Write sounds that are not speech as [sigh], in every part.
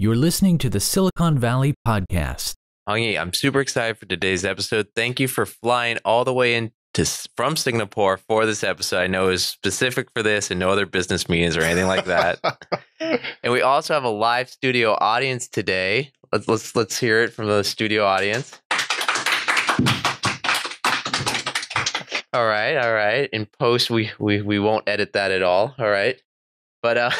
You're listening to the Silicon Valley Podcast. Hongyi, I'm super excited for today's episode. Thank you for flying all the way in to, from Singapore for this episode. I know it was specific for this and no other business meetings or anything like that. [laughs] and we also have a live studio audience today. Let's let's let's hear it from the studio audience. All right, all right. In post, we we we won't edit that at all. All right, but uh,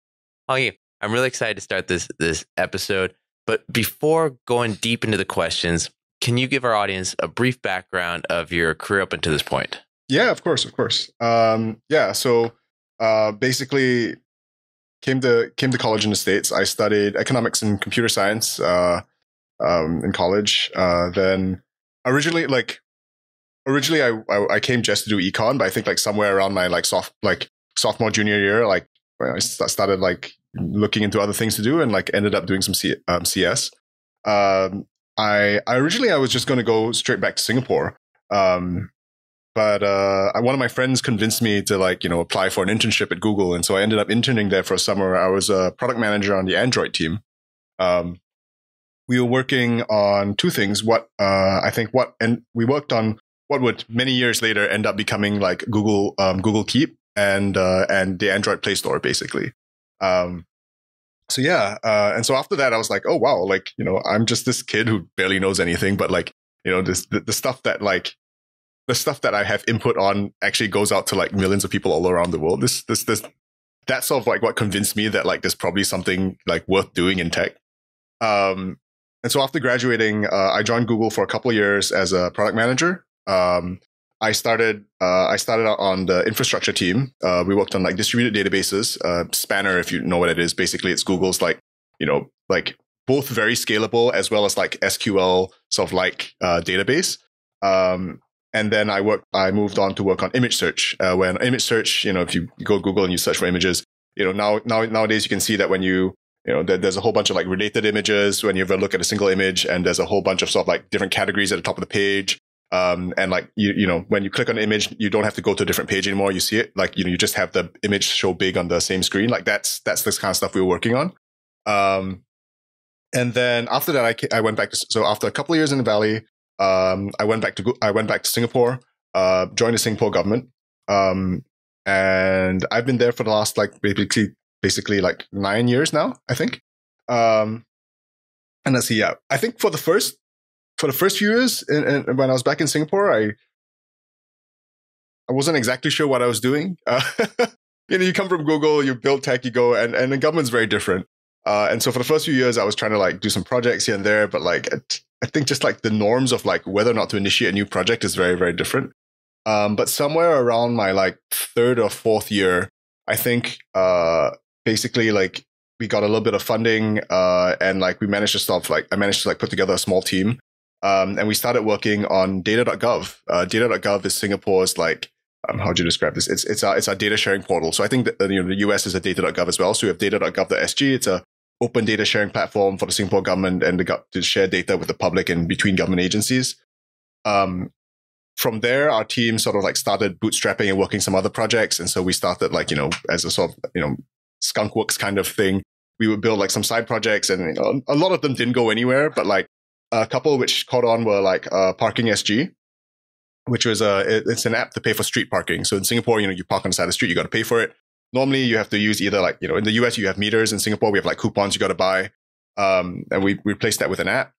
[laughs] Hongyi, I'm really excited to start this this episode. But before going deep into the questions, can you give our audience a brief background of your career up until this point? Yeah, of course, of course. Um, yeah, so uh, basically came to came to college in the states. I studied economics and computer science uh, um, in college. Uh, then originally, like originally, I, I, I came just to do econ, but I think like somewhere around my like soft like sophomore junior year, like I started like looking into other things to do and like ended up doing some C- um, CS. Um, I, I originally I was just going to go straight back to Singapore, um, but uh, one of my friends convinced me to like you know apply for an internship at Google, and so I ended up interning there for a summer. I was a product manager on the Android team. Um, we were working on two things. What uh, I think what and we worked on what would many years later end up becoming like Google um, Google Keep and uh, and the Android Play Store basically. Um, so yeah, uh, and so after that, I was like, oh wow, like you know, I'm just this kid who barely knows anything, but like you know, this the, the stuff that like the stuff that I have input on actually goes out to like millions of people all around the world. This this this that's sort of like what convinced me that like there's probably something like worth doing in tech. Um, and so after graduating, uh, I joined Google for a couple years as a product manager. Um, I started uh, I started out on the infrastructure team. Uh, we worked on like distributed databases. Uh, Spanner, if you know what it is, basically it's Google's like you know like both very scalable as well as like SQL sort of like uh, database. Um, and then I worked. I moved on to work on image search. Uh, when image search, you know, if you go Google and you search for images, you know now now nowadays you can see that when you you know, there's a whole bunch of like related images when you ever look at a single image, and there's a whole bunch of sort of like different categories at the top of the page. Um, and like you, you know, when you click on an image, you don't have to go to a different page anymore. You see it like you know, you just have the image show big on the same screen. Like that's that's this kind of stuff we were working on. Um, and then after that, I I went back to so after a couple of years in the Valley, um, I went back to I went back to Singapore, uh, joined the Singapore government, um, and I've been there for the last like basically basically like nine years now, I think. Um, and let's see, yeah, I think for the first for the first few years, and, when I was back in Singapore, I I wasn't exactly sure what I was doing. [laughs] Uh, you know, you come from Google, you build tech, you go, and and the government's very different. Uh, and so for the first few years, I was trying to like do some projects here and there, but like I think just like the norms of like whether or not to initiate a new project is very very different. Um, but somewhere around my like third or fourth year, I think uh, basically like we got a little bit of funding uh, and like we managed to stuff like I managed to like put together a small team um, and we started working on data.gov. Uh, data.gov is Singapore's like, um, how do you describe this? It's, it's our, it's our data sharing portal. So I think that, you know, the US is a data.gov as well. So we have data.gov.sg. It's a open data sharing platform for the Singapore government and the, to share data with the public and between government agencies. Um, from there, our team sort of like started bootstrapping and working some other projects. And so we started like, you know, as a sort of, you know, skunkworks kind of thing. We would build like some side projects and you know, a lot of them didn't go anywhere, but like a couple which caught on were like uh, Parking SG, which was a it, it's an app to pay for street parking. So in Singapore, you know, you park on the side of the street, you got to pay for it. Normally, you have to use either like you know, in the US you have meters. In Singapore, we have like coupons you got to buy, um, and we replaced that with an app.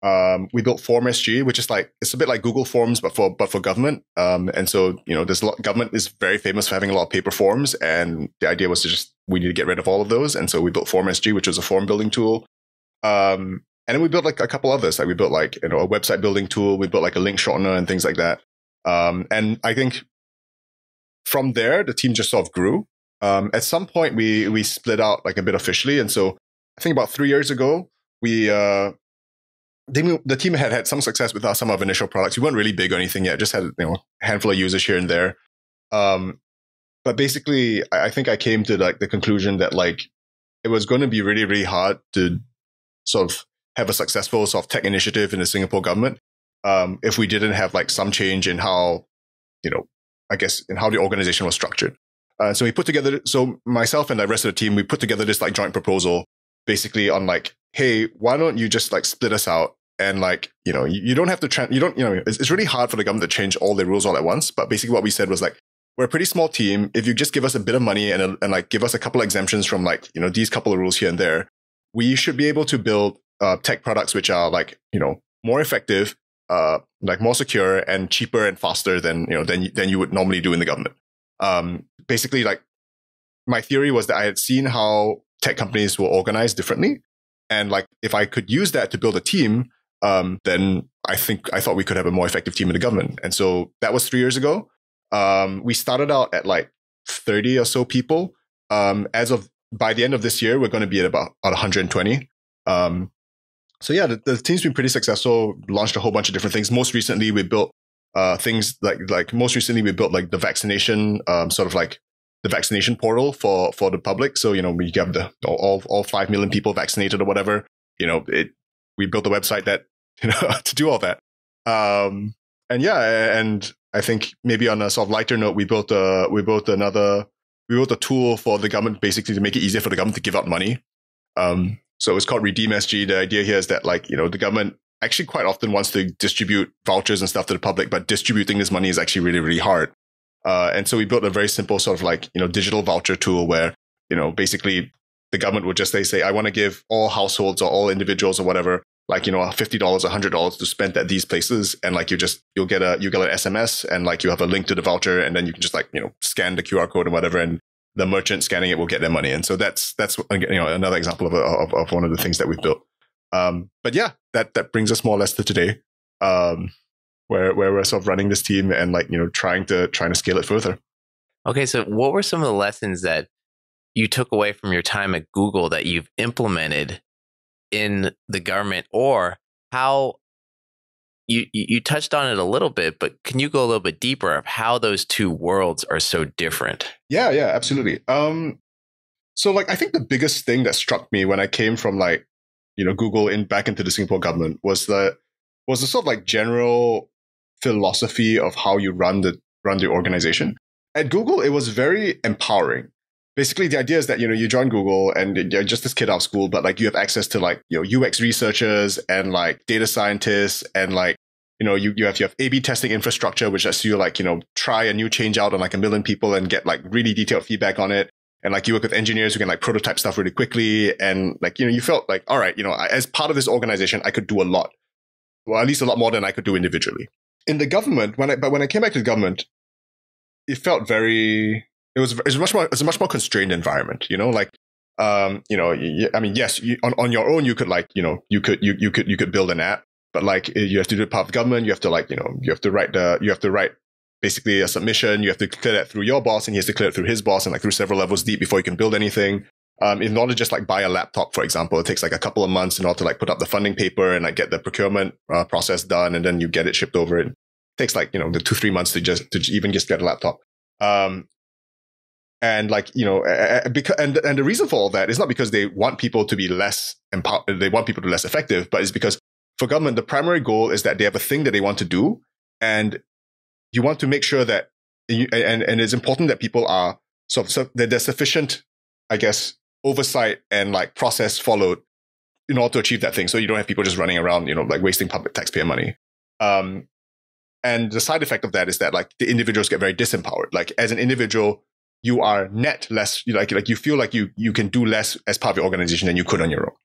Um, we built Form SG, which is like it's a bit like Google Forms, but for but for government. Um, and so you know, this government is very famous for having a lot of paper forms, and the idea was to just we need to get rid of all of those, and so we built Form SG, which was a form building tool. Um, and then we built like a couple others. Like we built like you know a website building tool. We built like a link shortener and things like that. Um, and I think from there the team just sort of grew. Um, at some point we we split out like a bit officially, and so I think about three years ago we uh, the team had had some success with our, some of our initial products. We weren't really big or anything yet; just had you know a handful of users here and there. Um, but basically, I, I think I came to like the conclusion that like it was going to be really really hard to sort of have a successful sort of tech initiative in the Singapore government um, if we didn't have like some change in how, you know, I guess in how the organization was structured. Uh, so we put together, so myself and the rest of the team, we put together this like joint proposal basically on like, hey, why don't you just like split us out and like you know you, you don't have to tra- you don't you know it's, it's really hard for the government to change all the rules all at once. But basically, what we said was like, we're a pretty small team. If you just give us a bit of money and and like give us a couple of exemptions from like you know these couple of rules here and there, we should be able to build uh, tech products which are like you know more effective, uh, like more secure and cheaper and faster than you know than than you would normally do in the government. Um, basically, like my theory was that I had seen how tech companies were organized differently, and like if I could use that to build a team, um, then I think I thought we could have a more effective team in the government. And so that was three years ago. Um, we started out at like 30 or so people. Um, as of by the end of this year, we're going to be at about, about 120. Um, so yeah, the, the, team's been pretty successful. Launched a whole bunch of different things. Most recently, we built uh, things like like most recently we built like the vaccination um, sort of like the vaccination portal for for the public. So you know we have the all all five million people vaccinated or whatever. You know it. We built a website that [laughs] you know to do all that. Um, and yeah, and I think maybe on a sort of lighter note, we built a we built another we built a tool for the government basically to make it easier for the government to give out money. Um, so it's called Redeem SG. The idea here is that like you know the government actually quite often wants to distribute vouchers and stuff to the public, but distributing this money is actually really really hard. Uh, and so we built a very simple sort of like you know digital voucher tool where you know basically the government would just say say I want to give all households or all individuals or whatever like you know fifty dollars, hundred dollars to spend at these places, and like you just you'll get a you get an SMS, and like you have a link to the voucher, and then you can just like you know scan the QR code and whatever, and the merchant scanning it will get their money. And so that's that's you know another example of a, of, of one of the things that we've built. Um, but yeah, that that brings us more or less to today, um, where where we're sort of running this team and like you know trying to trying to scale it further. Okay, so what were some of the lessons that you took away from your time at Google that you've implemented in the government or how you you touched on it a little bit but can you go a little bit deeper of how those two worlds are so different? Yeah yeah absolutely. Um so like i think the biggest thing that struck me when i came from like you know google in back into the singapore government was that was the sort of like general philosophy of how you run the run the organization. At google it was very empowering. Basically the idea is that you know you join google and you're just this kid out of school but like you have access to like you know ux researchers and like data scientists and like you know you, you have you have a b testing infrastructure which lets you like you know try a new change out on like a million people and get like really detailed feedback on it. And like you work with engineers who can like prototype stuff really quickly. And like you know you felt like all right you know as part of this organization i could do a lot. Well at least a lot more than i could do individually. In the government when i but when i came back to the government it felt very it was it's much more it's a much more constrained environment. You know, like um, you know, I mean, yes, you, on on your own you could like you know you could you you could you could build an app, but like you have to do it part of government. You have to like you know you have to write the you have to write basically a submission. You have to clear that through your boss, and he has to clear it through his boss, and like through several levels deep before you can build anything. Um, in order to just like buy a laptop, for example, it takes like a couple of months in order to like put up the funding paper and like get the procurement uh, process done, and then you get it shipped over. It takes like you know the two three months to just to even just get a laptop. Um, and like you know because and and the reason for all that is not because they want people to be less empowered they want people to be less effective but it's because for government the primary goal is that they have a thing that they want to do and you want to make sure that you, and and it's important that people are so, so that there's sufficient i guess oversight and like process followed in order to achieve that thing. So you don't have people just running around you know like wasting public taxpayer money. Um and the side effect of that is that like the individuals get very disempowered. Like as an individual you are net less like like you feel like you you can do less as part of your organization than you could on your own.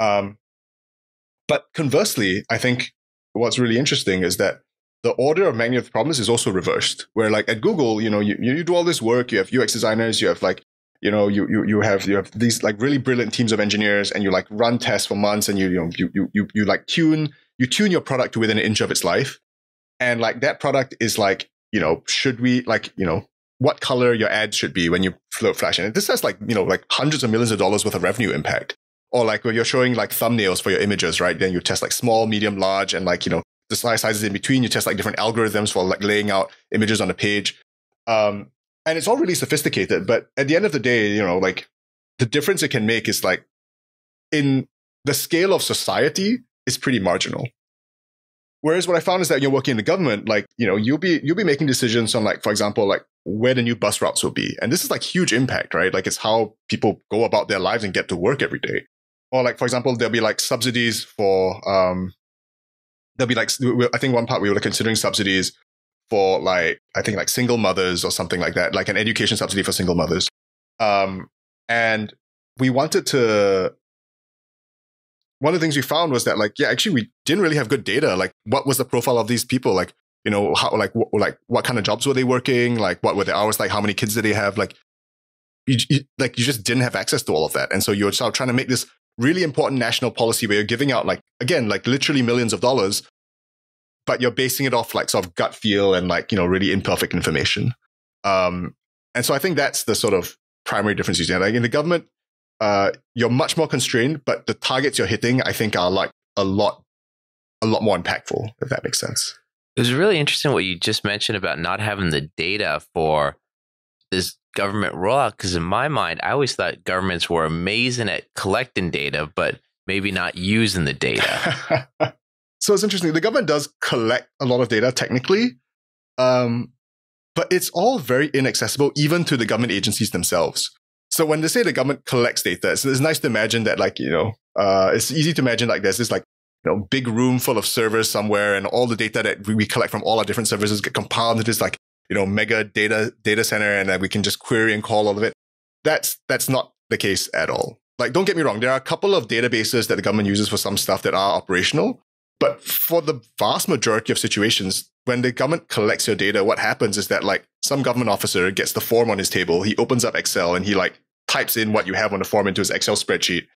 Um, but conversely, I think what's really interesting is that the order of magnitude of problems is also reversed. Where like at Google, you know, you, you do all this work, you have UX designers, you have like, you know, you, you, you have, you have these like really brilliant teams of engineers and you like run tests for months and you, you know, you, you, you, you like tune, you tune your product to within an inch of its life. And like that product is like, you know, should we like, you know, what color your ads should be when you float flash. And this has like, you know, like hundreds of millions of dollars worth of revenue impact. Or like when you're showing like thumbnails for your images, right? Then you test like small, medium, large, and like, you know, the size sizes in between. You test like different algorithms for like laying out images on a page. Um, and it's all really sophisticated. But at the end of the day, you know, like the difference it can make is like in the scale of society is pretty marginal. Whereas what I found is that you're working in the government, like, you know, you'll be you'll be making decisions on like, for example, like where the new bus routes will be. And this is like huge impact, right? Like it's how people go about their lives and get to work every day. Or like for example, there'll be like subsidies for um, there'll be like I think one part we were considering subsidies for like I think like single mothers or something like that, like an education subsidy for single mothers. Um, and we wanted to. One of the things we found was that like yeah, actually we didn't really have good data. Like what was the profile of these people? Like you know how like what, like what kind of jobs were they working? Like what were the hours? Like how many kids did they have? Like you, you, like you just didn't have access to all of that, and so you're of trying to make this really important national policy where you're giving out like again like literally millions of dollars, but you're basing it off like sort of gut feel and like you know really imperfect information. Um, and so I think that's the sort of primary difference. You like in the government, uh, you're much more constrained, but the targets you're hitting, I think, are like a lot, a lot more impactful. If that makes sense. It was really interesting what you just mentioned about not having the data for this government rollout because in my mind i always thought governments were amazing at collecting data but maybe not using the data. [laughs] So it's interesting the government does collect a lot of data technically um, but it's all very inaccessible even to the government agencies themselves. So when they say the government collects data it's, it's nice to imagine that like you know uh, it's easy to imagine like there's this like you know big room full of servers somewhere and all the data that we collect from all our different services get compiled into this like you know mega data data center and that we can just query and call all of it. That's that's not the case at all. Like, don't get me wrong, there are a couple of databases that the government uses for some stuff that are operational. But for the vast majority of situations, when the government collects your data, what happens is that like some government officer gets the form on his table, he opens up Excel and he like types in what you have on the form into his Excel spreadsheet.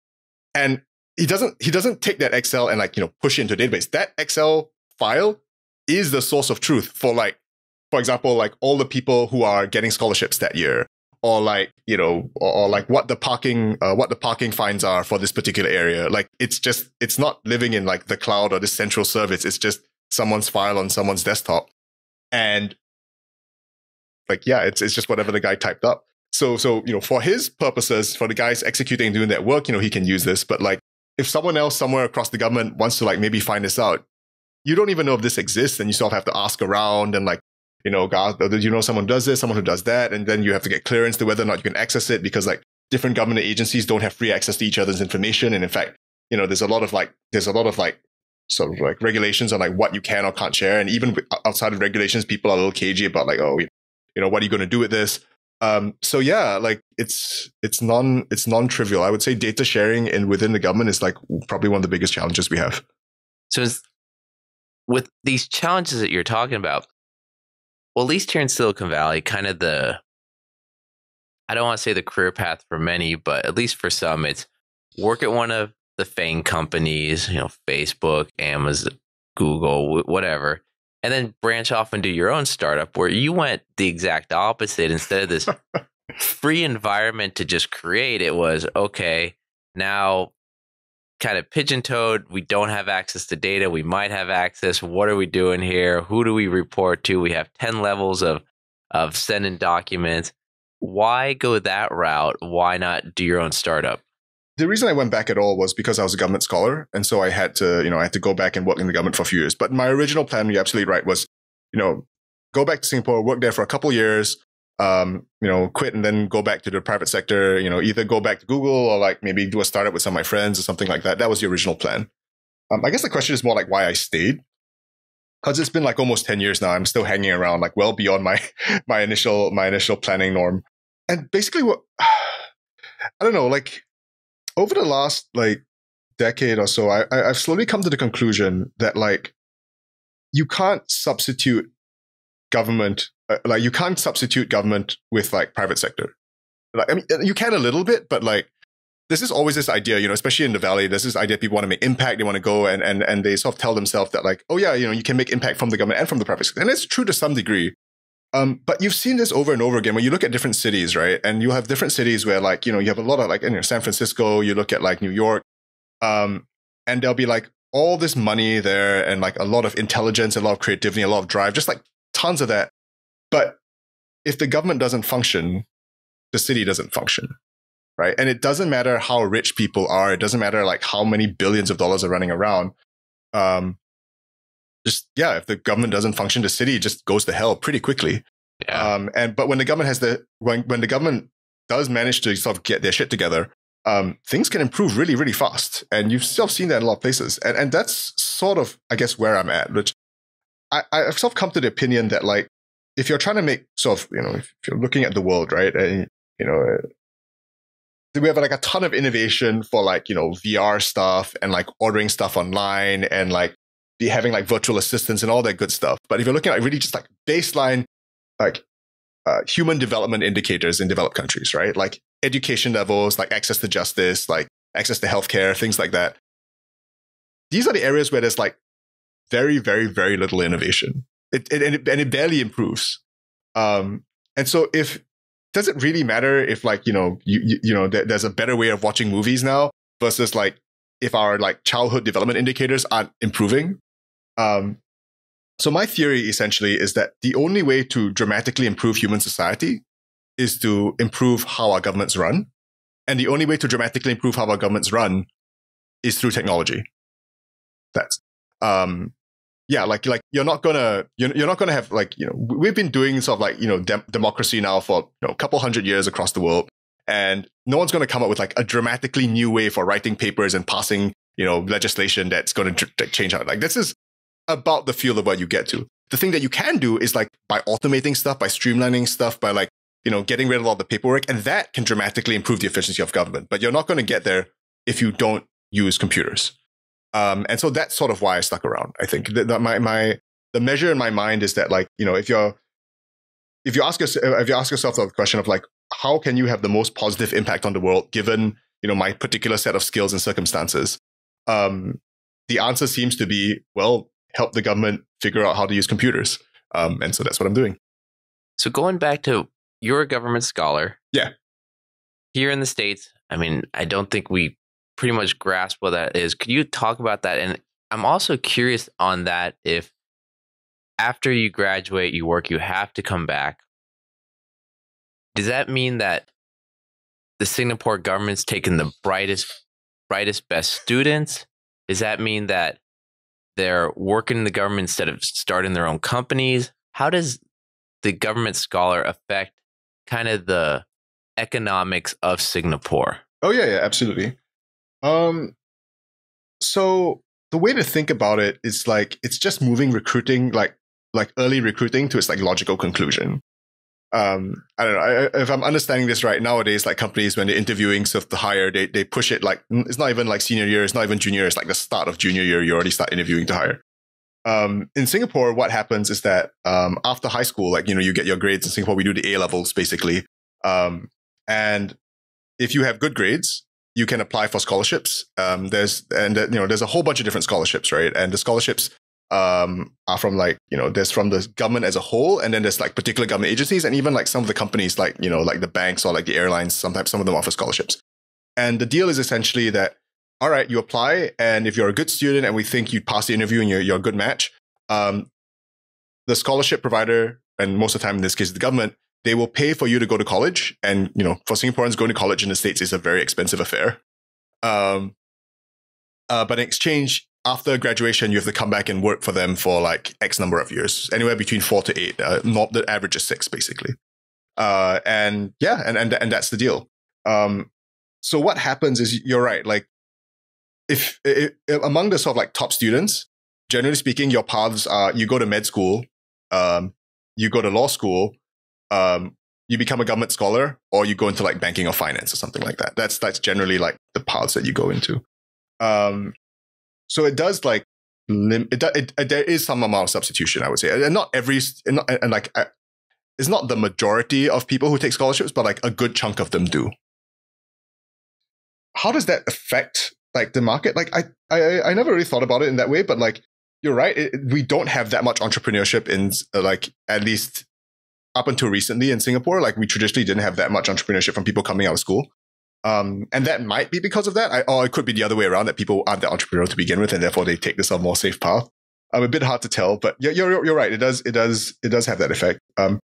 And he doesn't he doesn't take that Excel and like, you know, push it into a database. That Excel file is the source of truth for like for example, like all the people who are getting scholarships that year, or like you know, or, or like what the parking uh, what the parking fines are for this particular area. Like it's just it's not living in like the cloud or the central service. It's just someone's file on someone's desktop, and like yeah, it's it's just whatever the guy typed up. So so you know, for his purposes, for the guys executing doing that work, you know, he can use this. But like if someone else somewhere across the government wants to like maybe find this out, you don't even know if this exists, and you of have to ask around and like you know, God, you know someone does this, someone who does that, and then you have to get clearance to whether or not you can access it because like different government agencies don't have free access to each other's information, and in fact, you know, there's a lot of like there's a lot of like sort of like regulations on like what you can or can't share, and even outside of regulations, people are a little cagey about like, oh, you know, what are you going to do with this? Um, so yeah, like it's it's non it's non trivial. I would say data sharing and within the government is like probably one of the biggest challenges we have. So with these challenges that you're talking about, well, at least here in Silicon Valley, kind of the I don't want to say the career path for many, but at least for some, it's work at one of the FANG companies, you know, Facebook, Amazon, Google, whatever, and then branch off and do your own startup where you went the exact opposite. Instead of this [laughs] free environment to just create, it was okay, now kind of pigeon toed. We don't have access to data. We might have access. What are we doing here? Who do we report to? We have 10 levels of, of sending documents. Why go that route? Why not do your own startup? The reason I went back at all was because I was a government scholar. And so I had to, you know, I had to go back and work in the government for a few years. But my original plan, you're absolutely right, was, you know, go back to Singapore, work there for a couple years, um, you know, quit and then go back to the private sector, you know, either go back to Google or like maybe do a startup with some of my friends or something like that. That was the original plan. Um, I guess the question is more like why I stayed. Cause it's been like almost 10 years now. I'm still hanging around like well beyond my, [laughs] my initial, my initial planning norm. And basically what, [sighs] I don't know, like over the last like decade or so, I, I've slowly come to the conclusion that like you can't substitute government uh, like you can't substitute government with like private sector. Like I mean, you can a little bit, but like this is always this idea, you know, especially in the valley. There's this idea people want to make impact. They want to go and and and they sort of tell themselves that like, oh yeah, you know, you can make impact from the government and from the private sector, and it's true to some degree. Um, but you've seen this over and over again when you look at different cities, right? And you have different cities where like you know you have a lot of like in you know, San Francisco. You look at like New York, um, and there'll be like all this money there and like a lot of intelligence, a lot of creativity, a lot of drive, just like tons of that. But if the government doesn't function, the city doesn't function. Right. And it doesn't matter how rich people are. It doesn't matter like how many billions of dollars are running around. Um, just, yeah, if the government doesn't function, the city just goes to hell pretty quickly. Yeah. Um, and, but when the government has the, when, when the government does manage to sort of get their shit together, um, things can improve really, really fast. And you've still seen that in a lot of places. And, and that's sort of, I guess, where I'm at, which I, I've sort of come to the opinion that, like, if you're trying to make sort of, you know, if you're looking at the world, right, and, you know, uh, we have like a ton of innovation for like, you know, VR stuff and like ordering stuff online and like having like virtual assistants and all that good stuff. But if you're looking at really just like baseline, like uh, human development indicators in developed countries, right? Like education levels, like access to justice, like access to healthcare, things like that. These are the areas where there's like very, very, very little innovation. It, it, and, it and it barely improves. Um, and so if does it really matter if like you know you you, you know there's a better way of watching movies now versus like if our like childhood development indicators aren't improving um, so my theory essentially is that the only way to dramatically improve human society is to improve how our governments run. And the only way to dramatically improve how our governments run is through technology. That's, um, yeah, like, like you're not gonna, you're, you're not gonna have like, you know, we've been doing sort of like, you know, dem- democracy now for, you know, a couple hundred years across the world. And no one's gonna come up with like a dramatically new way for writing papers and passing, you know, legislation that's gonna change out. Like this is about the field of what you get to. The thing that you can do is like by automating stuff, by streamlining stuff, by like, you know, getting rid of all the paperwork, and that can dramatically improve the efficiency of government. But you're not to get there if you don't use computers. Um, and so that's sort of why I stuck around. I think that, that my my the measure in my mind is that like you know if you're if you ask us if you ask yourself the question of like how can you have the most positive impact on the world given you know my particular set of skills and circumstances, um, the answer seems to be well help the government figure out how to use computers. Um, and so that's what I'm doing. So going back to you're a government scholar. Yeah. Here in the States, I mean, I don't think we pretty much grasp what that is. Could you talk about that? And I'm also curious on that if after you graduate, you work, you have to come back. Does that mean that the Singapore government's taken the brightest, brightest, best students? Does that mean that they're working in the government instead of starting their own companies. How does the government scholar affect kind of the economics of Singapore? Oh yeah, yeah, absolutely. Um, so the way to think about it is like it's just moving recruiting, like like early recruiting, to its like logical conclusion um, I don't know I, if I'm understanding this right. Nowadays, like companies when they're interviewing stuff to hire, they they push it like it's not even like senior year, it's not even junior. Year, it's like the start of junior year. You already start interviewing to hire. Um, in Singapore, what happens is that um, after high school, like you know, you get your grades in Singapore. We do the A levels basically, um, and if you have good grades, you can apply for scholarships. Um, there's and you know, there's a whole bunch of different scholarships, right? And the scholarships um, are from like you know there's from the government as a whole and then there's like particular government agencies and even like some of the companies like you know like the banks or like the airlines sometimes some of them offer scholarships and the deal is essentially that all right you apply and if you're a good student and we think you'd pass the interview and you're, you're a good match um, the scholarship provider and most of the time in this case the government they will pay for you to go to college and you know for singaporeans going to college in the states is a very expensive affair um, uh, but in exchange after graduation, you have to come back and work for them for like X number of years, anywhere between four to eight. Uh, not the average is six, basically. Uh, and yeah, and, and and that's the deal. Um, so what happens is you're right. Like, if, if, if, among the sort of like top students, generally speaking, your paths are you go to med school, um, you go to law school, um, you become a government scholar, or you go into like banking or finance or something like that. That's that's generally like the paths that you go into. Um, so it does like lim- it, it, it, there is some amount of substitution, I would say, and not every and, not, and like it's not the majority of people who take scholarships, but like a good chunk of them do. How does that affect like the market? Like I I I never really thought about it in that way, but like you're right, it, we don't have that much entrepreneurship in uh, like at least up until recently in Singapore. Like we traditionally didn't have that much entrepreneurship from people coming out of school. Um, and that might be because of that. I, or it could be the other way around that people aren't the entrepreneurial to begin with, and therefore they take this a more safe path. I'm a bit hard to tell, but you're, you're, you're right. It does, it does, it does have that effect. Um,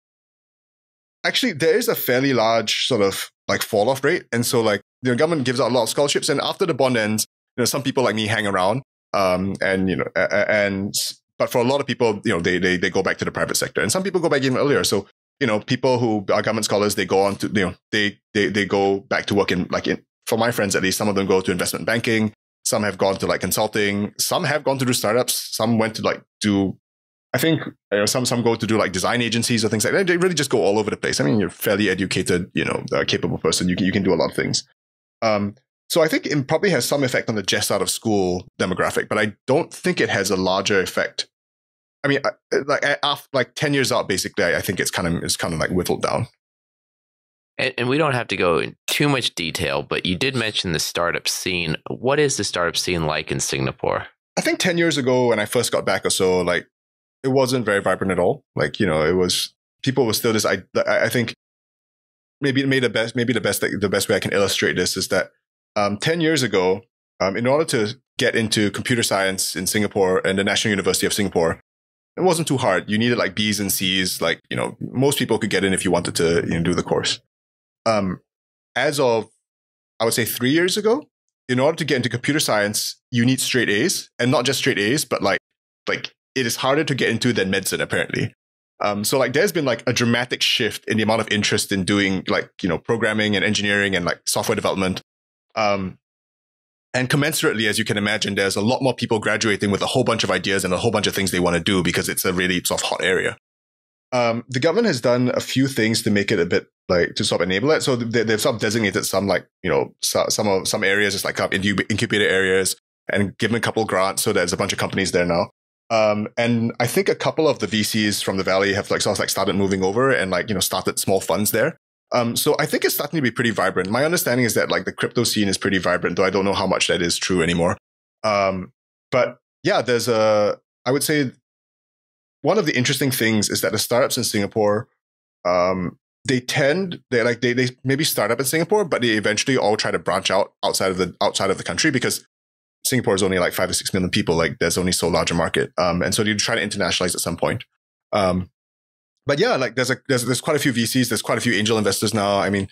actually, there is a fairly large sort of like fall off rate. And so like the government gives out a lot of scholarships. And after the bond ends, you know, some people like me hang around. Um, and, you know, and, but for a lot of people, you know, they, they, they go back to the private sector and some people go back even earlier. So you know, people who are government scholars, they go on to, you know, they, they, they go back to work in like in for my friends at least, some of them go to investment banking, some have gone to like consulting, some have gone to do startups, some went to like do I think you know, some some go to do like design agencies or things like that. They really just go all over the place. I mean, you're fairly educated, you know, uh, capable person. You can you can do a lot of things. Um, so I think it probably has some effect on the just out of school demographic, but I don't think it has a larger effect. I mean, like after, like ten years out, basically, I, think it's kind of it's kind of like whittled down. And, and, we don't have to go in too much detail, but you did mention the startup scene. What is the startup scene like in Singapore? I think 10 years ago when I first got back or so, like it wasn't very vibrant at all. Like, you know, it was, people were still this, I, I think maybe made the best, maybe the best, the best way I can illustrate this is that um, 10 years ago, um, in order to get into computer science in Singapore and the National University of Singapore, it wasn't too hard. You needed like B's and C's. Like, you know, most people could get in if you wanted to you know, do the course. Um, as of, I would say three years ago, in order to get into computer science, you need straight A's and not just straight A's, but like, like it is harder to get into than medicine, apparently. Um, so like there's been like a dramatic shift in the amount of interest in doing like, you know, programming and engineering and like software development. Um, and commensurately, as you can imagine, there's a lot more people graduating with a whole bunch of ideas and a whole bunch of things they want to do because it's a really sort of hot area. Um, the government has done a few things to make it a bit like to sort of enable it. So they, have sort of designated some like you know some of some areas as like incubator areas and given a couple grants. So there's a bunch of companies there now. Um, and I think a couple of the VCs from the Valley have like sort of like started moving over and like, you know, started small funds there. Um, so I think it's starting to be pretty vibrant. My understanding is that like the crypto scene is pretty vibrant, though I don't know how much that is true anymore. Um, but yeah, there's a, I would say one of the interesting things is that the startups in Singapore, um, they tend, they like, they, they maybe start up in Singapore, but they eventually all try to branch out outside of the, outside of the country because Singapore is only like five to six million people. Like there's only so large a market. Um, and so you try to internationalize at some point. Um, but yeah, like there's a, there's, there's quite a few VCs. There's quite a few angel investors now. I mean,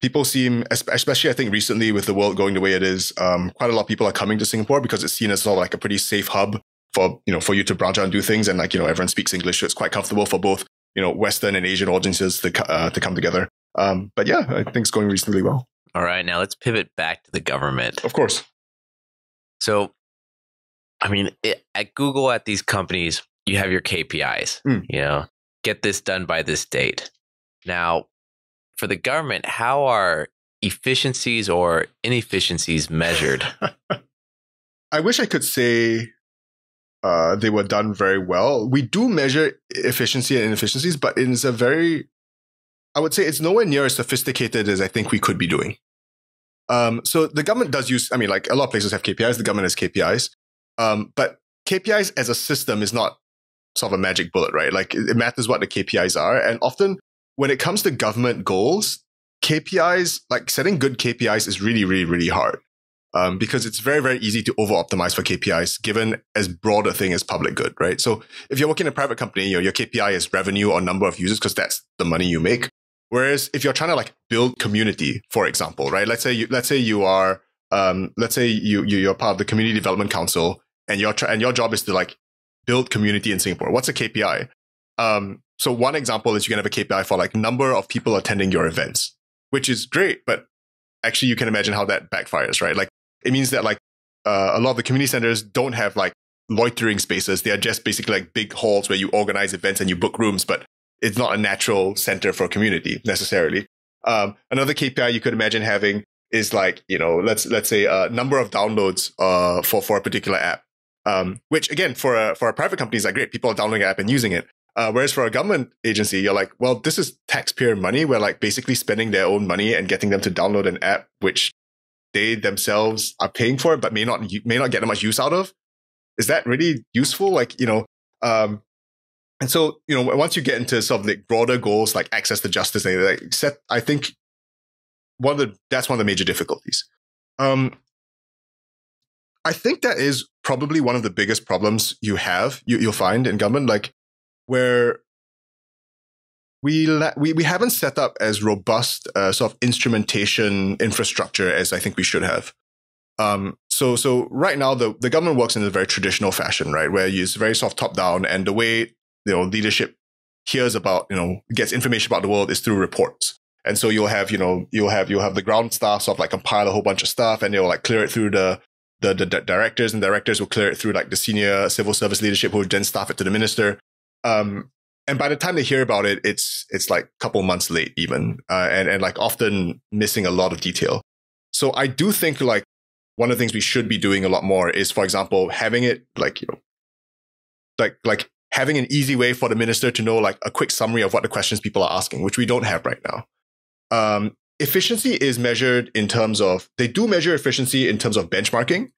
people seem, especially I think recently with the world going the way it is, um, quite a lot of people are coming to Singapore because it's seen as sort of like a pretty safe hub for, you know, for you to branch out and do things. And like, you know, everyone speaks English. So it's quite comfortable for both, you know, Western and Asian audiences to, uh, to come together. Um, but yeah, I think it's going reasonably well. All right. Now let's pivot back to the government. Of course. So, I mean, it, at Google, at these companies, you have your KPIs. Mm. You know, get this done by this date. Now, for the government, how are efficiencies or inefficiencies measured? [laughs] I wish I could say uh, they were done very well. We do measure efficiency and inefficiencies, but it is a very, I would say it's nowhere near as sophisticated as I think we could be doing. Um, so the government does use, I mean, like a lot of places have KPIs, the government has KPIs. Um, but KPIs as a system is not sort of a magic bullet, right? Like it matters what the KPIs are. And often when it comes to government goals, KPIs, like setting good KPIs is really, really, really hard. Um, because it's very, very easy to over optimize for KPIs given as broad a thing as public good, right? So if you're working in a private company, you know, your KPI is revenue or number of users because that's the money you make. Whereas if you're trying to like build community, for example, right? Let's say you, let's say you are, um, let's say you, you, you're part of the community development council and your, and your job is to like build community in Singapore. What's a KPI? Um, so one example is you can have a KPI for like number of people attending your events, which is great, but actually you can imagine how that backfires, right? Like it means that like uh, a lot of the community centers don't have like loitering spaces. They are just basically like big halls where you organize events and you book rooms, but it's not a natural center for community necessarily. Um, another KPI you could imagine having is like, you know, let's, let's say a number of downloads, uh, for, for a particular app. Um, which again, for a, for a private company is like great. People are downloading an app and using it. Uh, whereas for a government agency, you're like, well, this is taxpayer money. We're like basically spending their own money and getting them to download an app, which they themselves are paying for, but may not, may not get much use out of. Is that really useful? Like, you know, um, and so, you know, once you get into sort of the broader goals like access to justice, and like set, I think one of the that's one of the major difficulties. Um, I think that is probably one of the biggest problems you have you, will find in government, like where we la- we we haven't set up as robust uh, sort of instrumentation infrastructure as I think we should have. Um, so so right now the the government works in a very traditional fashion, right, where it's very soft top down, and the way you know leadership hears about you know gets information about the world is through reports And so you'll have, you know, you'll have you'll have the ground staff sort of like compile a whole bunch of stuff and they'll like clear it through the the, the directors and directors will clear it through like the senior civil service leadership who then staff it to the minister. Um, and by the time they hear about it, it's it's like a couple months late even, uh, and and like often missing a lot of detail. So I do think like one of the things we should be doing a lot more is, for example, having it like you know, like like having an easy way for the minister to know like a quick summary of what the questions people are asking, which we don't have right now. Um, efficiency is measured in terms of they do measure efficiency in terms of benchmarking.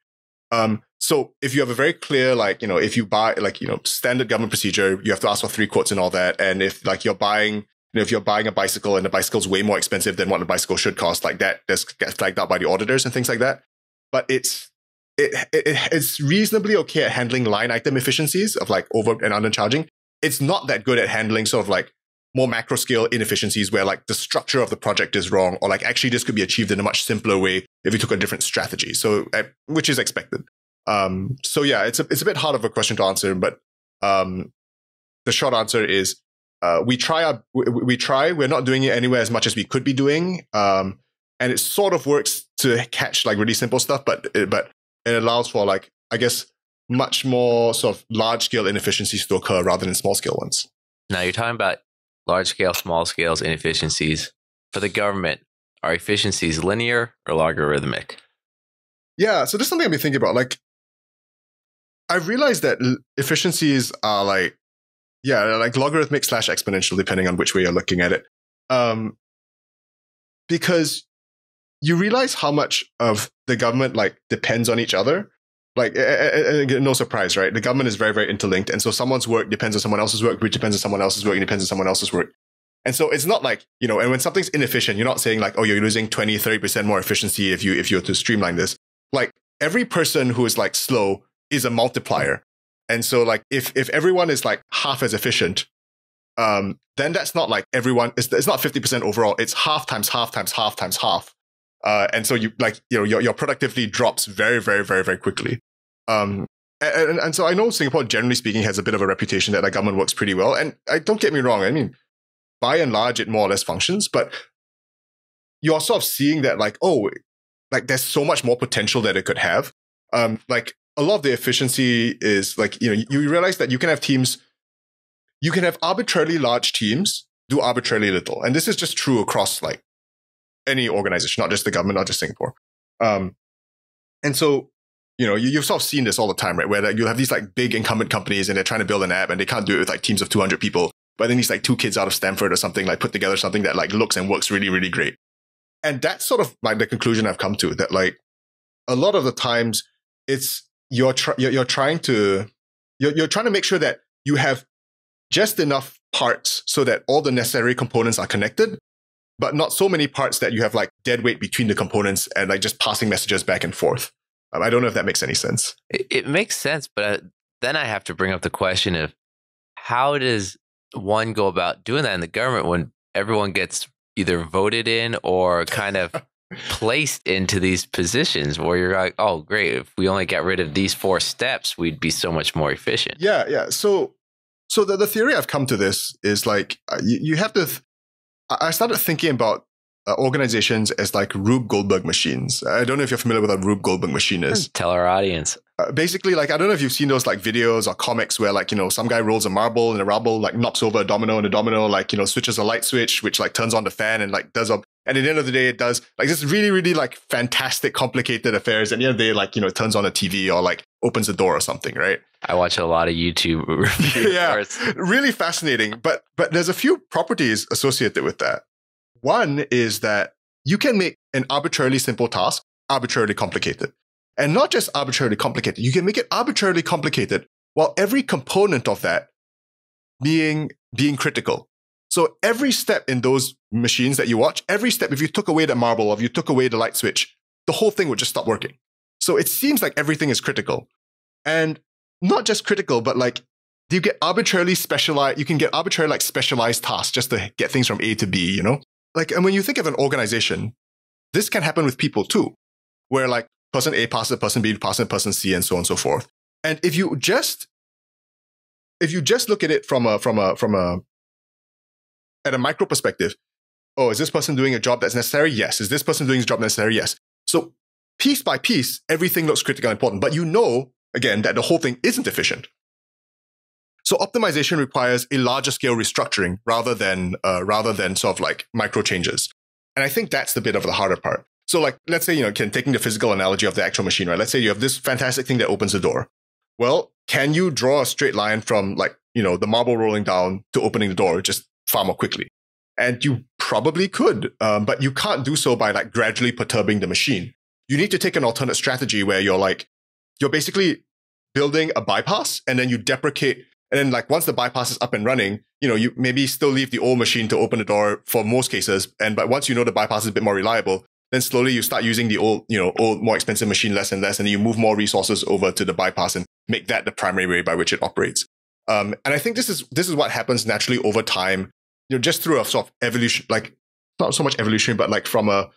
Um, so if you have a very clear, like, you know, if you buy like, you know, standard government procedure, you have to ask for three quotes and all that. And if like you're buying, you know, if you're buying a bicycle and the bicycle's way more expensive than what the bicycle should cost, like that, that's gets flagged out by the auditors and things like that. But it's, it, it, it's reasonably okay at handling line item efficiencies of like over and undercharging. It's not that good at handling sort of like more macro scale inefficiencies where like the structure of the project is wrong or like actually this could be achieved in a much simpler way if you took a different strategy. So, uh, which is expected. Um, so yeah, it's a, it's a bit hard of a question to answer, but, um, the short answer is, uh, we try our, we, we, try, we're not doing it anywhere as much as we could be doing. Um, and it sort of works to catch like really simple stuff, but, it, but it allows for like, I guess, much more sort of large scale inefficiencies to occur rather than small scale ones. Now you're talking about large scale, small scales inefficiencies. For the government, are efficiencies linear or logarithmic? Yeah, so this is something I've been thinking about. Like, I've realized that efficiencies are like, yeah, like logarithmic slash exponential, depending on which way you're looking at it. Um, because you realize how much of the government like depends on each other. Like, no surprise, right? The government is very, very interlinked. And so someone's work depends on someone else's work, which depends on someone else's work, and depends on someone else's work. And so it's not like, you know, and when something's inefficient, you're not saying like, oh, you're losing 20, 30% more efficiency if you, if you were to streamline this. Like every person who is like slow is a multiplier. And so like if if everyone is like half as efficient, um, then that's not like everyone it's, it's not 50% overall. It's half times half times half times half. Uh, and so you like, you know, your, your productivity drops very, very, very, very quickly. Um, and, and so I know Singapore, generally speaking, has a bit of a reputation that the government works pretty well. And I don't get me wrong. I mean, by and large, it more or less functions, but you're sort of seeing that like, oh, like there's so much more potential that it could have. Um, like a lot of the efficiency is like, you know, you realize that you can have teams, you can have arbitrarily large teams do arbitrarily little. And this is just true across like any organization, not just the government, not just Singapore. Um, and so, you know, you, have sort of seen this all the time, right? Where like, you'll have these like big incumbent companies and they're trying to build an app and they can't do it with like teams of 200 people. But then these like two kids out of Stanford or something like put together something that like looks and works really, really great. And that's sort of like the conclusion I've come to that like a lot of the times it's you're, tr- you're, you're trying to, you're, you're trying to make sure that you have just enough parts so that all the necessary components are connected, but not so many parts that you have like dead weight between the components and like just passing messages back and forth. Um, I don't know if that makes any sense. It, it makes sense, but uh, then I have to bring up the question of how does one go about doing that in the government when everyone gets either voted in or kind of [laughs] placed into these positions where you're like, oh, great. If we only get rid of these four steps, we'd be so much more efficient. Yeah, yeah. So, so the, the theory I've come to this is like uh, you, you have to. Th- I started thinking about uh, organizations as like Rube Goldberg machines. I don't know if you're familiar with what a Rube Goldberg machine is. Tell our audience. Uh, basically, like I don't know if you've seen those like videos or comics where like you know some guy rolls a marble and a marble like knocks over a domino and a domino like you know switches a light switch which like turns on the fan and like does a and at the end of the day, it does like this really, really like fantastic, complicated affairs. And the end of the day, like, you know, it turns on a TV or like opens the door or something, right? I watch a lot of YouTube [laughs] reviews. yeah, really fascinating. But but there's a few properties associated with that. One is that you can make an arbitrarily simple task arbitrarily complicated. And not just arbitrarily complicated, you can make it arbitrarily complicated while every component of that being being critical. So every step in those machines that you watch, every step, if you took away the marble if you took away the light switch, the whole thing would just stop working. So it seems like everything is critical. And not just critical, but like you get arbitrarily specialized, you can get arbitrarily like specialized tasks just to get things from A to B, you know? Like, and when you think of an organization, this can happen with people too, where like person A passes person B passes person C and so on and so forth. And if you just, if you just look at it from a, from a, from a, at a micro perspective, oh, is this person doing a job that's necessary? Yes. Is this person doing a job necessary? Yes. So piece by piece, everything looks critical and important, but you know, again, that the whole thing isn't efficient. So optimization requires a larger scale restructuring rather than, uh, rather than sort of like micro changes. And I think that's the bit of the harder part. So like, let's say, you know, can taking the physical analogy of the actual machine, right? Let's say you have this fantastic thing that opens the door. Well, can you draw a straight line from like, you know, the marble rolling down to opening the door just far more quickly? And you probably could, um, but you can't do so by like gradually perturbing the machine. You need to take an alternate strategy where you're like, you're basically building a bypass and then you deprecate. And then like once the bypass is up and running, you know, you maybe still leave the old machine to open the door for most cases. And but once you know the bypass is a bit more reliable, then slowly you start using the old, you know, old, more expensive machine less and less, and you move more resources over to the bypass and make that the primary way by which it operates. Um, and I think this is this is what happens naturally over time, you know, just through a sort of evolution, like not so much evolution, but like from a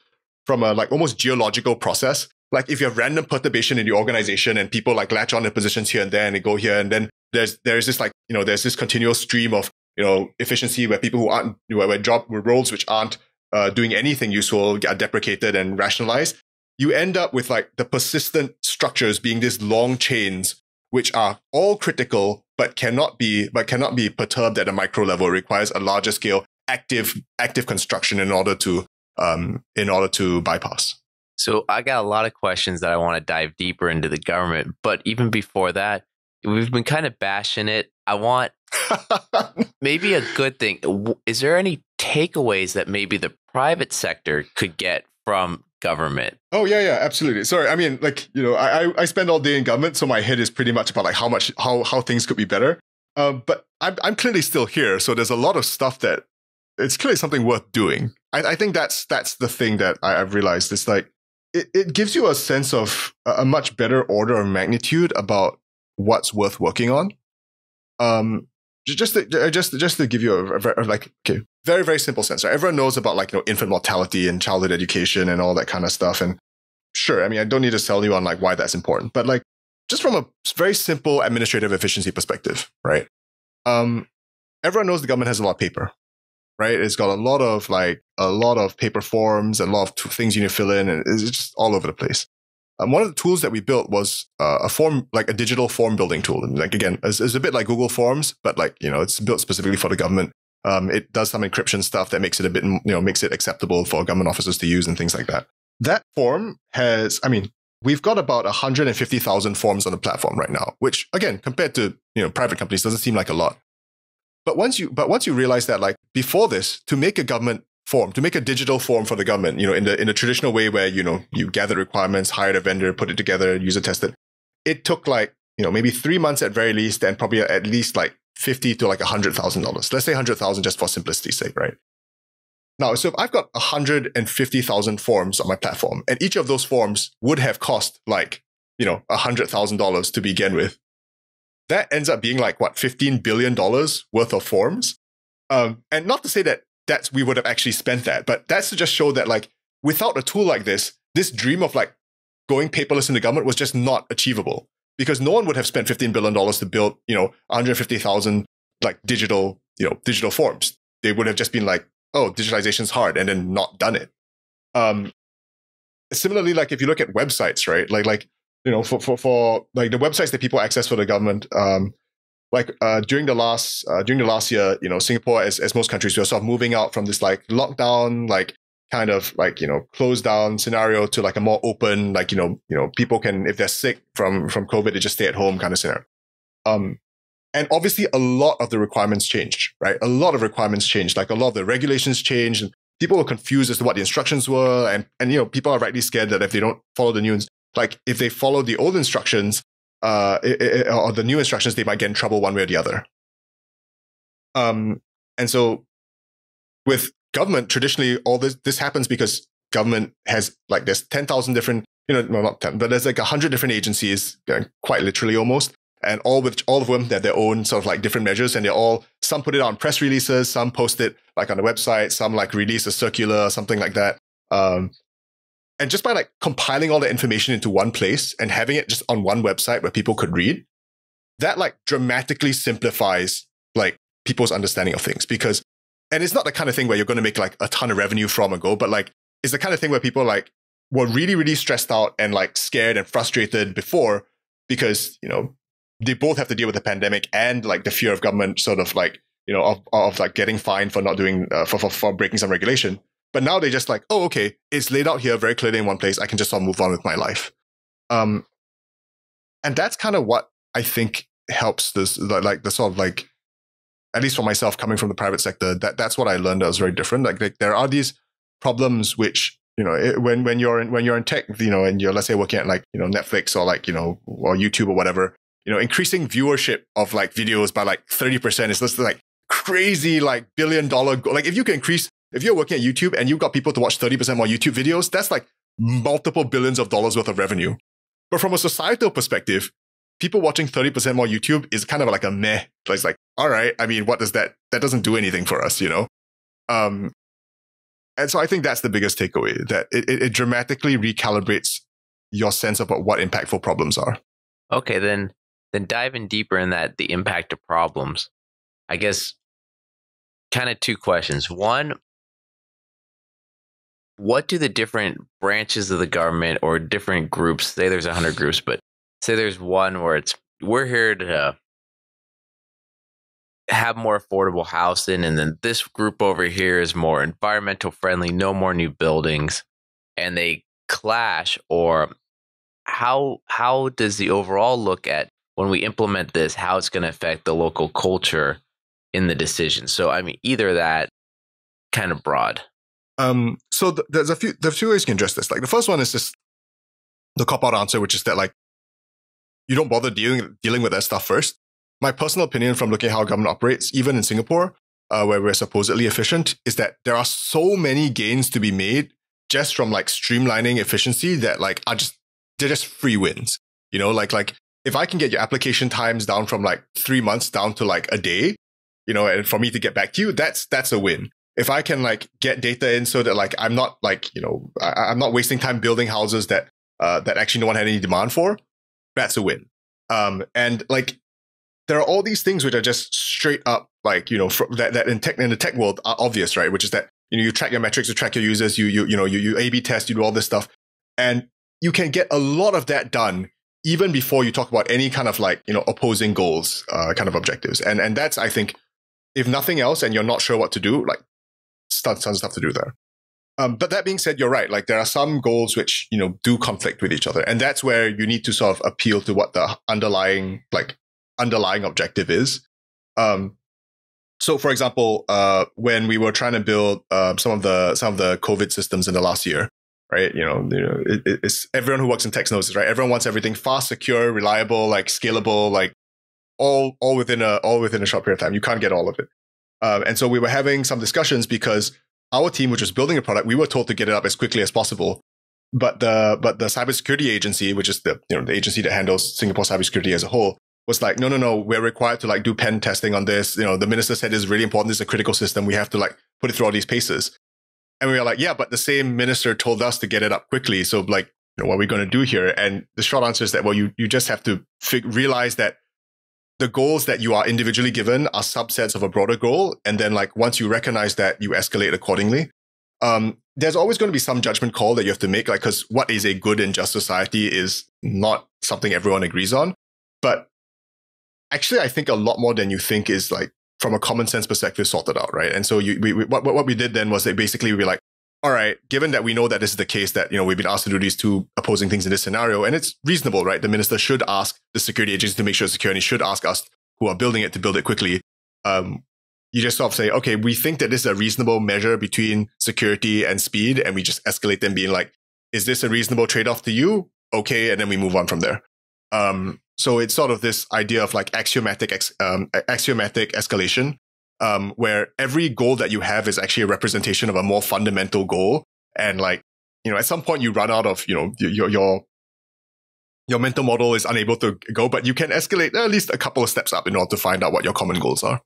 from a like almost geological process. Like if you have random perturbation in the organization and people like latch on their positions here and there and they go here and then there's there's this like you know there's this continual stream of you know efficiency where people who aren't where, where job roles which aren't uh, doing anything useful are deprecated and rationalized. You end up with like the persistent structures being these long chains which are all critical but cannot be but cannot be perturbed at a micro level. It requires a larger scale active active construction in order to um, in order to bypass. So I got a lot of questions that I want to dive deeper into the government, but even before that, we've been kind of bashing it. I want [laughs] maybe a good thing. Is there any takeaways that maybe the private sector could get from government. Oh yeah, yeah, absolutely. Sorry, I mean, like you know, I I spend all day in government, so my head is pretty much about like how much how how things could be better. Uh, but I'm I'm clearly still here, so there's a lot of stuff that it's clearly something worth doing. I, I think that's that's the thing that I, have realized. It's like it, it gives you a sense of a, a much better order of magnitude about what's worth working on. Um, just to, just just to give you a, a, a, like okay very very simple sense right? everyone knows about like you know infant mortality and childhood education and all that kind of stuff and sure i mean i don't need to sell you on like why that's important but like just from a very simple administrative efficiency perspective right? Um everyone knows the government has a lot of paper right? It's got a lot of like a lot of paper forms a lot of things you need to fill in and it's just all over the place um, one of the tools that we built was uh, a form, like a digital form building tool. And like again, it's, it's, a bit like Google Forms, but like you know, it's built specifically for the government. Um, it does some encryption stuff that makes it a bit, you know, makes it acceptable for government officers to use and things like that. That form has, I mean, we've got about 150,000 forms on the platform right now, which again, compared to you know private companies, doesn't seem like a lot. But once you, but once you realize that, like before this, to make a government form to make a digital form for the government you know in the in the traditional way where you know you gather requirements hired a vendor put it together user test it. Took like you know maybe three months at very least and probably at least like 50 to like a hundred thousand dollars. Let's say hundred thousand just for simplicity's sake right? Now so if i've got 150000 forms on my platform and each of those forms would have cost like you know a hundred thousand dollars to begin with that ends up being like what 15 billion dollars worth of forms? Um, and not to say that that's we would have actually spent that. But that's to just show that like without a tool like this, this dream of like going paperless in the government was just not achievable because no one would have spent $15 billion to build, you know, 150,000 like digital, you know, digital forms. They would have just been like, oh, digitalization's hard and then not done it. Um, similarly, like if you look at websites, right? Like, like, you know, for, for, for like the websites that people access for the government, um, like uh, during the last uh, during the last year, you know, Singapore, as as most countries, we are sort of moving out from this like lockdown, like kind of like you know closed down scenario to like a more open, like you know, you know, people can if they're sick from from COVID, they just stay at home kind of scenario. Um, and obviously, a lot of the requirements changed, right? A lot of requirements changed, like a lot of the regulations changed, and people were confused as to what the instructions were, and and you know, people are rightly scared that if they don't follow the new, like if they follow the old instructions, uh, or the new instructions, they might get in trouble one way or the other. Um, and so with government, traditionally, all this, this happens because government has like there's 10,000 different, you know, well, not 10, but there's like 100 different agencies, quite literally almost, and all with all of them they have their own sort of like different measures, and they're all some put it on press releases, some post it like on the website, some like release a circular, or something like that. Um, and just by like compiling all the information into one place and having it just on one website where people could read, that like dramatically simplifies like people's understanding of things because and it's not the kind of thing where you're going to make like a ton of revenue from a go, but like it's the kind of thing where people like were really, really stressed out and like scared and frustrated before because, you know, they both have to deal with the pandemic and like the fear of government sort of like, you know, of, of like getting fined for not doing, uh, for, for, for breaking some regulation. But now they just like, oh, okay, it's laid out here very clearly in one place. I can just sort of move on with my life. Um, and that's kind of what I think helps this, like the sort of like, at least for myself coming from the private sector, that that's what I learned that was very different. Like, like there are these problems which you know it, when when you're in when you're in tech you know and you're let's say working at like you know netflix or like you know or youtube or whatever you know increasing viewership of like videos by like 30% is just like crazy like billion dollar like if you can increase if you're working at youtube and you've got people to watch 30% more youtube videos that's like multiple billions of dollars worth of revenue but from a societal perspective people watching 30% more youtube is kind of like a meh it's like all right i mean what does that that doesn't do anything for us you know um and so I think that's the biggest takeaway that it, it, it dramatically recalibrates your sense of what impactful problems are. Okay, then then diving deeper in that the impact of problems. I guess kind of two questions. One, what do the different branches of the government or different groups say there's 100 groups but say there's one where it's we're here to have more affordable housing and then this group over here is more environmental friendly no more new buildings and they clash or how how does the overall look at when we implement this how it's going to affect the local culture in the decision? So i mean either that kind of broad um so th- there's a few there's a few ways you can address this like the first one is just the cop out answer which is that like you don't bother dealing dealing with that stuff first my personal opinion from looking at how government operates, even in Singapore, uh, where we're supposedly efficient, is that there are so many gains to be made just from like streamlining efficiency that like are just they're just free wins. You know, like like if I can get your application times down from like three months down to like a day, you know, and for me to get back to you, that's that's a win. If I can like get data in so that like I'm not like you know I, am not wasting time building houses that uh, that actually no one had any demand for, that's a win. Um, and like there are all these things which are just straight up like you know that that in tech in the tech world are obvious, right? Which is that you know you track your metrics, you track your users, you you you know you you A/B test, you do all this stuff, and you can get a lot of that done even before you talk about any kind of like you know opposing goals, uh, kind of objectives, and and that's I think if nothing else, and you're not sure what to do, like tons of stuff to do there. Um, but that being said, you're right. Like there are some goals which you know do conflict with each other, and that's where you need to sort of appeal to what the underlying like underlying objective is. Um, so, for example, uh, when we were trying to build uh, some of the some of the COVID systems in the last year, right? You know, you know, it, it's everyone who works in tech knows this, right? Everyone wants everything fast, secure, reliable, like scalable, like all all within a all within a short period of time. You can't get all of it. Um, and so we were having some discussions because our team, which was building a product, we were told to get it up as quickly as possible. But the but the cybersecurity agency, which is the you know the agency that handles Singapore cybersecurity as a whole, was like, no, no, no, we're required to like do pen testing on this. You know, the minister said it's really important. This is a critical system. We have to like put it through all these paces. And we were like, yeah, but the same minister told us to get it up quickly. So like, you know, what are we going to do here? And the short answer is that, well, you, you just have to fig- realize that the goals that you are individually given are subsets of a broader goal. And then like, once you recognize that, you escalate accordingly. Um, there's always going to be some judgment call that you have to make, like, because what is a good and just society is not something everyone agrees on. But actually, I think a lot more than you think is like from a common sense perspective sorted out, right? And so you, we, we what, what we did then was that basically we were like, all right, given that we know that this is the case that, you know, we've been asked to do these two opposing things in this scenario, and it's reasonable, right? The minister should ask the security agency to make sure security should ask us who are building it to build it quickly. Um, you just sort of say, okay, we think that this is a reasonable measure between security and speed, and we just escalate them being like, is this a reasonable trade-off to you? Okay, and then we move on from there. Um, so it's sort of this idea of like axiomatic um, axiomatic escalation, um, where every goal that you have is actually a representation of a more fundamental goal, and like you know, at some point you run out of you know your your your mental model is unable to go, but you can escalate at least a couple of steps up in order to find out what your common goals are.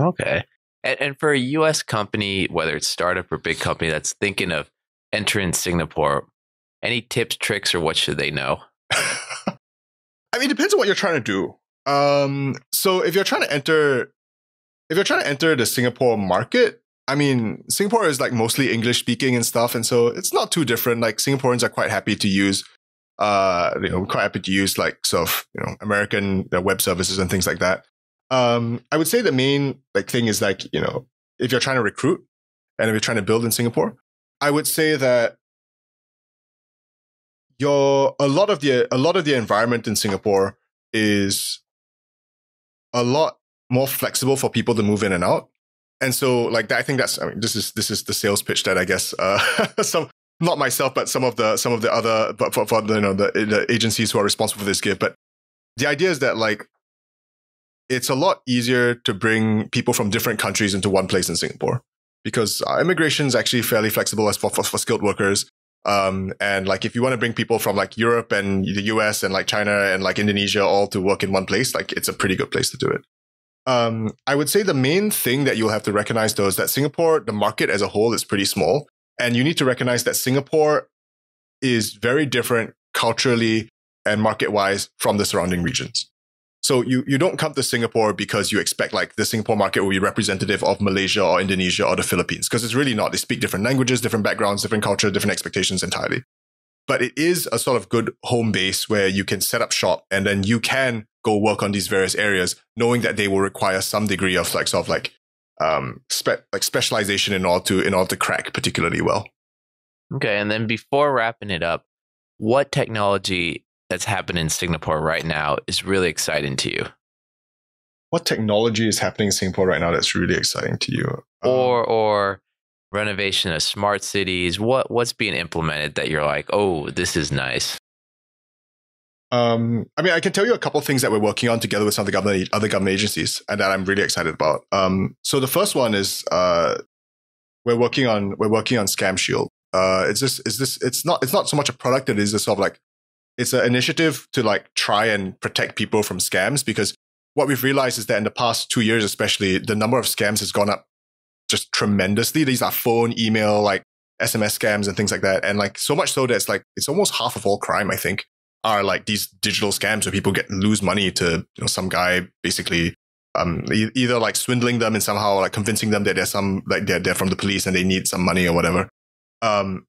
Okay. And, and for a US company, whether it's startup or big company that's thinking of entering Singapore, any tips, tricks, or what should they know? [laughs] I mean, it depends on what you're trying to do. Um, so if you're trying to enter, if you're trying to enter the Singapore market, I mean, Singapore is like mostly English speaking and stuff, and so it's not too different. Like Singaporeans are quite happy to use, uh, you know, quite happy to use like sort of you know American web services and things like that. Um, I would say the main like thing is like you know if you're trying to recruit and if you're trying to build in Singapore, I would say that your a lot of the a lot of the environment in Singapore is a lot more flexible for people to move in and out and so like I think that's I mean this is this is the sales pitch that I guess uh, [laughs] some not myself but some of the some of the other but for, for you know the, the agencies who are responsible for this give but the idea is that like it's a lot easier to bring people from different countries into one place in Singapore because immigration is actually fairly flexible as for, for, for skilled workers. Um, and like if you want to bring people from like Europe and the US and like China and like Indonesia all to work in one place, like it's a pretty good place to do it. Um, I would say the main thing that you'll have to recognize though is that Singapore, the market as a whole is pretty small. And you need to recognize that Singapore is very different culturally and market wise from the surrounding regions. So you, you don't come to Singapore because you expect like the Singapore market will be representative of Malaysia or Indonesia or the Philippines, because it's really not. They speak different languages, different backgrounds, different culture, different expectations entirely. But it is a sort of good home base where you can set up shop and then you can go work on these various areas, knowing that they will require some degree of like sort of like um spe- like specialization in order to in order to crack particularly well. Okay, and then before wrapping it up, what technology that's happening in Singapore right now is really exciting to you? What technology is happening in Singapore right now that's really exciting to you? Um, or or renovation of smart cities. What what's being implemented that you're like, oh, this is nice? Um, I mean, I can tell you a couple of things that we're working on together with some of the government, other government agencies, and that I'm really excited about. Um, so the first one is uh, we're working on we're working on Scam Shield. Uh, it's just is this it's not it's not so much a product. It is a sort of like it's an initiative to like try and protect people from scams because what we've realized is that in the past two years, especially, the number of scams has gone up just tremendously. These are phone, email, like SMS scams and things like that, and like so much so that it's like it's almost half of all crime. I think are like these digital scams where people get lose money to you know some guy basically um, e- either like swindling them and somehow like convincing them that they're some like they're, they're from the police and they need some money or whatever. Um,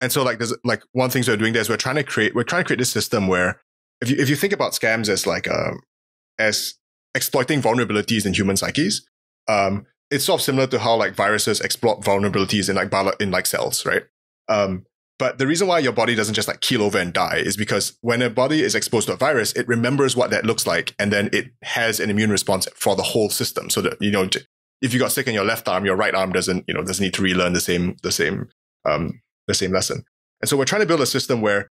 and so like there's like one thing we're doing there is we're trying to create we're trying to create this system where if you if you think about scams as like uh, as exploiting vulnerabilities in human psyches, um, it's sort of similar to how like viruses exploit vulnerabilities in like bio- in like cells, right? Um, but the reason why your body doesn't just like keel over and die is because when a body is exposed to a virus, it remembers what that looks like and then it has an immune response for the whole system. So that, you know, if you got sick in your left arm, your right arm doesn't, you know, doesn't need to relearn the same, the same, um, the same lesson. And so we're trying to build a system where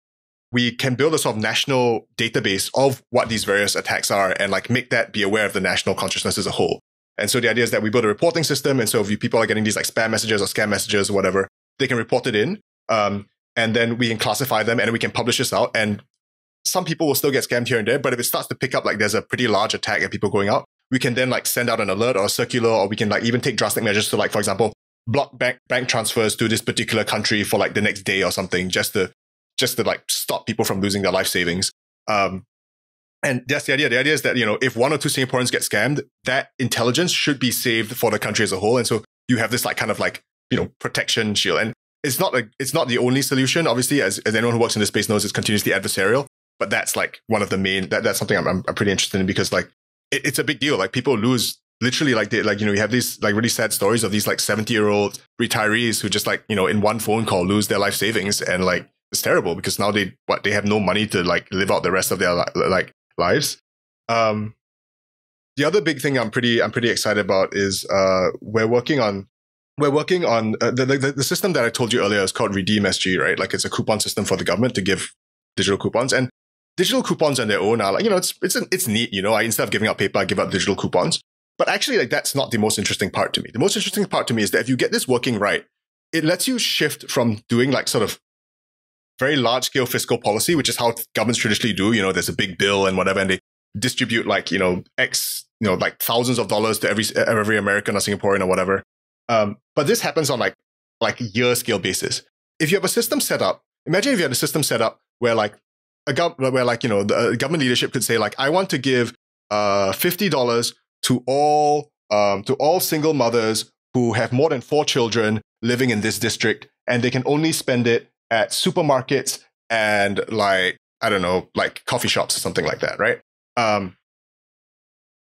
we can build a sort of national database of what these various attacks are and like make that be aware of the national consciousness as a whole. And so the idea is that we build a reporting system. And so if you, people are getting these like spam messages or scam messages or whatever, they can report it in. Um, and then we can classify them and we can publish this out. And some people will still get scammed here and there, but if it starts to pick up like there's a pretty large attack and people going out, we can then like send out an alert or a circular, or we can like even take drastic measures to like, for example, block bank bank transfers to this particular country for like the next day or something, just to just to like stop people from losing their life savings. Um, and that's the idea. The idea is that you know if one or two Singaporeans get scammed, that intelligence should be saved for the country as a whole. And so you have this like kind of like you know protection shield. And it's not a, it's not the only solution. Obviously, as, as anyone who works in this space knows, it's continuously adversarial. But that's like one of the main. That, that's something I'm, I'm, pretty interested in because like it, it's a big deal. Like people lose literally like they like you know you have these like really sad stories of these like 70 year old retirees who just like you know in one phone call lose their life savings and like it's terrible because now they what they have no money to like live out the rest of their like lives. Um, the other big thing I'm pretty I'm pretty excited about is uh, we're working on we're working on uh, the, the, the system that I told you earlier is called Redeem SG, right? Like it's a coupon system for the government to give digital coupons and digital coupons on their own are like, you know, it's, it's, it's neat, you know, I, instead of giving out paper, I give out digital coupons. But actually, like that's not the most interesting part to me. The most interesting part to me is that if you get this working right, it lets you shift from doing like sort of very large scale fiscal policy, which is how governments traditionally do. You know, there's a big bill and whatever, and they distribute like, you know, X, you know, like thousands of dollars to every, every American or Singaporean or whatever. Um, but this happens on like like year scale basis. If you have a system set up, imagine if you had a system set up where like a gov- where like you know the government leadership could say like I want to give uh fifty dollars to all um, to all single mothers who have more than four children living in this district, and they can only spend it at supermarkets and like I don't know, like coffee shops or something like that, right? Um,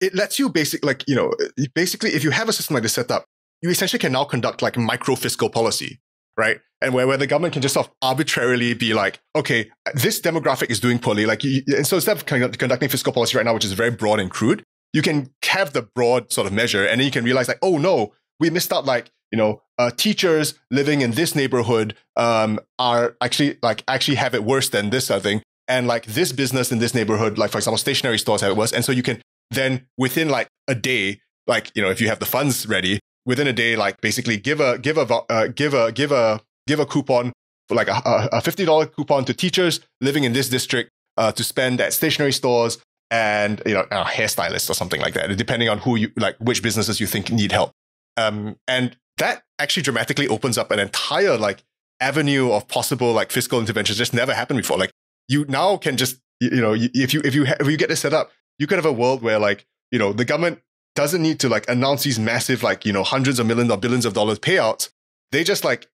it lets you basically like you know basically if you have a system like this set up, you essentially can now conduct like micro fiscal policy, right? And where, where the government can just sort of arbitrarily be like, okay, this demographic is doing poorly. Like, you, and so instead of conducting fiscal policy right now, which is very broad and crude, you can have the broad sort of measure, and then you can realize like, oh no, we missed out like you know uh, teachers living in this neighborhood um, are actually like actually have it worse than this other thing and like this business in this neighborhood like for example stationery stores have it worse and so you can then within like a day like you know if you have the funds ready within a day like basically give a give a uh, give a give a give a coupon for like a, a $50 coupon to teachers living in this district uh, to spend at stationery stores and you know a hairstylist or something like that depending on who you like which businesses you think need help. Um, and that actually dramatically opens up an entire like avenue of possible like fiscal interventions. Just never happened before. Like you now can just you know if you if you ha- if you get this set up you could have a world where like you know the government doesn't need to like announce these massive like you know hundreds of millions or billions of dollars payouts they just like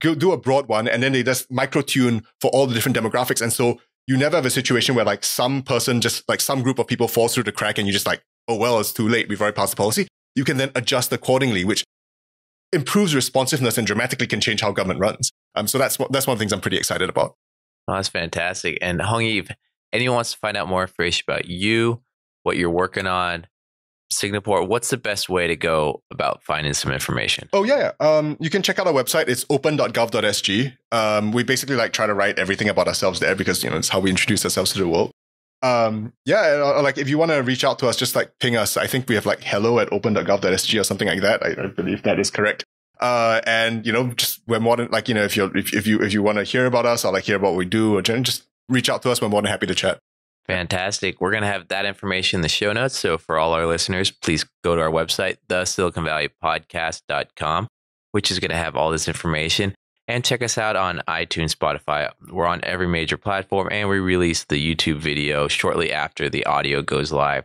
go do a broad one and then they just micro tune for all the different demographics and so you never have a situation where like some person just like some group of people falls through the crack and you just like oh well it's too late we've already passed the policy you can then adjust accordingly which improves responsiveness and dramatically can change how government runs. Um, so that's what that's one of the things I'm pretty excited about. Oh, that's fantastic. And Hong Yi, anyone wants to find out more information about you, what you're working on, Singapore, what's the best way to go about finding some information? Oh yeah, um, you can check out our website. It's open.gov.sg. Um, we basically like try to write everything about ourselves there because you know it's how we introduce ourselves to the world. Um, yeah, like if you want to reach out to us, just like ping us. I think we have like hello at open.gov.sg or something like that. I, I believe that is correct. Uh, and you know, just we're more than like you know, if you if, if you if you want to hear about us or like hear about what we do, or just reach out to us. We're more than happy to chat. Fantastic. We're going to have that information in the show notes. So for all our listeners, please go to our website, the Silicon Valley Podcast.com, which is going to have all this information. And check us out on iTunes, Spotify. We're on every major platform, and we release the YouTube video shortly after the audio goes live.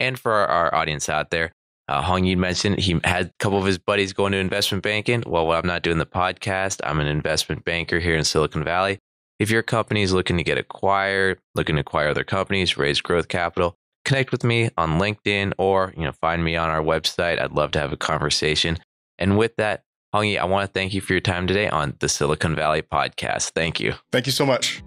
And for our, audience out there, uh, Hong Yi mentioned he had a couple of his buddies going to investment banking. Well, I'm not doing the podcast. I'm an investment banker here in Silicon Valley. If your company is looking to get acquired, looking to acquire other companies, raise growth capital, connect with me on LinkedIn or you know find me on our website. I'd love to have a conversation. And with that, Hong Yi, I want to thank you for your time today on the Silicon Valley podcast. Thank you. Thank you so much.